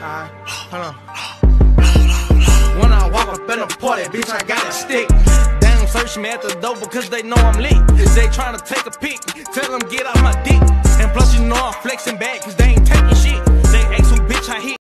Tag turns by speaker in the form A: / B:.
A: Alright, hold on. When I walk up in a party, bitch, I got a stick. They search me at the door because they know I'm lit. They tryna take a pic, tell them get out my dick. And plus, you know I'm flexing back because they ain't taking shit.